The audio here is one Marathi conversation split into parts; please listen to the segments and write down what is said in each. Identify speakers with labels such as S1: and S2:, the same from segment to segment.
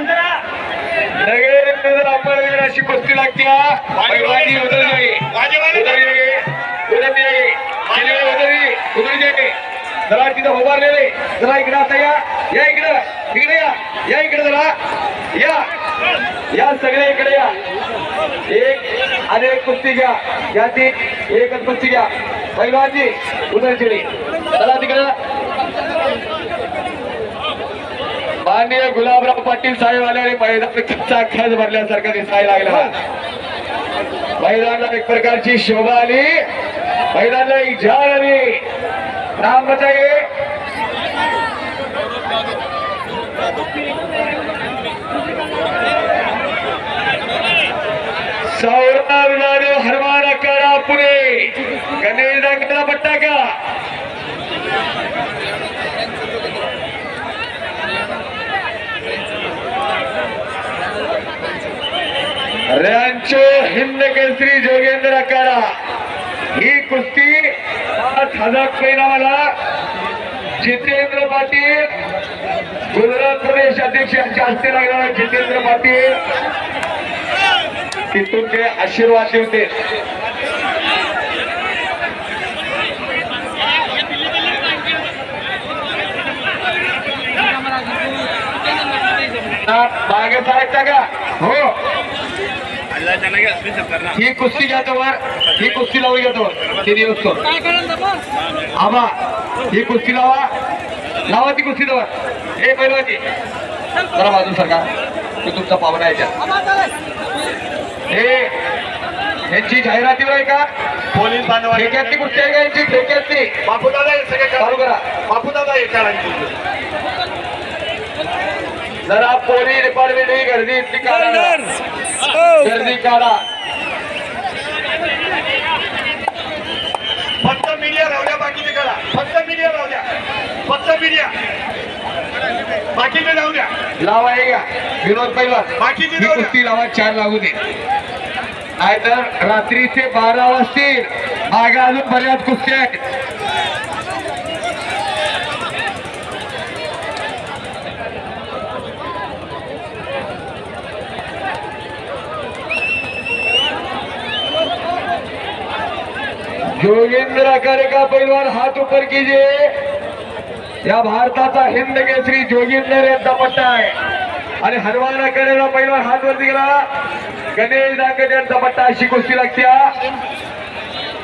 S1: नगर आपण अशी कुस्ती लागते उदरी उदरी. उदरी जरा तिथं उभारलेले. जरा इकडे आता या. या इकडं. इकडे या. या इकडे जरा. या. या सगळे इकडे या. एक आणि एक कुस्ती घ्या. या ती एकच कुस्ती घ्या. पहिलवानजी उदरचिडी चला तिकडं. माननीय गुलाबराव पाटील साहेब आले आणि मैदान कच्चा खज भरल्यासारखा दिसायला लागला. मैदानला एक प्रकारची शोभा आली. मैदानला एक झाड आली. राम बताइए सौरभ जाधव हरवाना करा पुणे गणेश दांगला पट्टा का रॅन्चो हिंद केसरी जोगेंद्र अकारा. ही कुस्ती पाच हजार पैनावाला जितेंद्र पाटील गुजरात प्रदेश अध्यक्ष यांच्या हस्ते लागणारा जितेंद्र पाटील. तिथून ते आशीर्वाद देवते मागे पाहायचा का? हो. ही कुस्ती घ्या वर ही कुस्ती लावून घेतो तिन्ही वस्तू आबा ही कुस्ती लावा. लावा ती कुस्ती वर हे पैलवाची जरा बाजू सरका. ते तुमचा पाहुणा आहे त्या हे यांची जाहिरातीवर आहे का?
S2: पोलीस बांधव
S1: ठेक्यातली कुस्ती आहे का यांची? ठेक्यातली.
S2: बापूदादा हे सगळे
S1: चालू करा.
S2: बापूदादा हे
S1: जरा पोरी डिपार्टमेंट ही गर्दी इतकी ना. गर्दी काढा.
S2: फक्त मीडिया राहू द्या बाकीचे करा. फक्त मीडिया राहू द्या. फक्त मीडिया बाकीचे राहू द्या.
S1: लावा हे घ्या. विनोद पैलवान
S2: बाकीचे
S1: ही
S2: राहू द्या.
S1: कुस्ती लावा चार लागू दे. नाहीतर रात्रीचे बारा वाजतील. मागे अजून बऱ्याच कुस्ती आहेत. जोगेंद्र आकारे का पैलवान हात ऊपर कीजिए। या भारताचा हिंद केसरी जोगिंदर यांचा पट्टा आहे. आणि हरवाना करेला पैलवान हात वरती गेला. गणेश दांगट यांचा पट्टा अशी कुस्ती लागत्या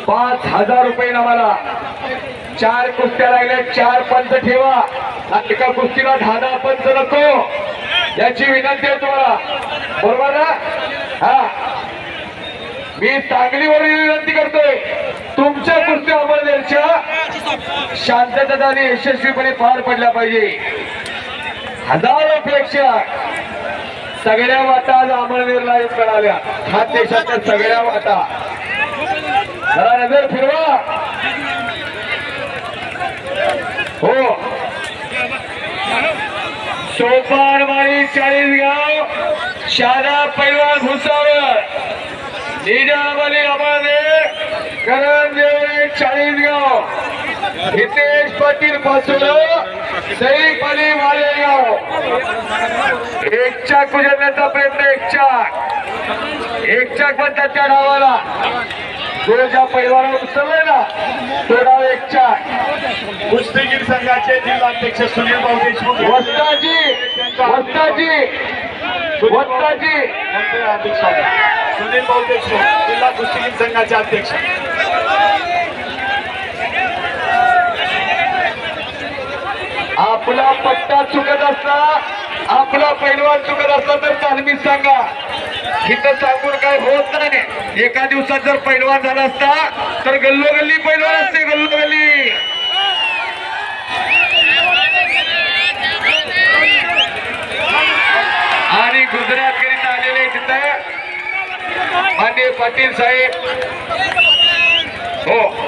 S1: पाच हजार रुपये नावाला चार कुस्त्या लागल्या चार पंच ठेवा. आणि एका कुस्तीला दहा दहा पंच नको याची विनंती आहे तुम्हाला. बरोबर ना? हा. मी सांगलीवरून विनंती करतोय. तुमच्या कृती अमरनेरच्या शांतता आणि यशस्वीपणे पार पडल्या पाहिजे. हजारो प्रेक्षक सगळ्या वाटा आज अमरनेरला येत मिळाल्या हा देशाच्या सगळ्या वाटा. जरा नजर फिरवा. हो. सोपारवाडी चाळीसगाव शादा पैलवान भुसावळ. निजामाली देवळे चाळीसगाव. हितेश पाटील पासून सईफ अली मालेगाव एक चाक उजळण्याचा प्रयत्न एक चाक एक चाक म्हणतात त्या डावाला. जो ज्या पैलवानावर उचललाय ना तो डाव एक चाक
S2: कुस्तीगीर संघाचे जिल्हाध्यक्ष सुनील भाऊ देशमुख
S1: वस्ताजी वस्ताजी वस्ताजी.
S2: सुनील भाऊ देशमुख जिल्हा कुस्तीगीर संघाचे अध्यक्ष.
S1: आपला पट्टा चुकत असला आपला पैलवान चुकत असला तर तालमीत सांगा. इथं सांगून काय होत नाही. एका दिवसात जर पैलवान झाला असता तर गल्लोगल्ली पैलवान असते गल्लोगल्ली. आणि गुजरात तिथं पाटील साहेब. हो.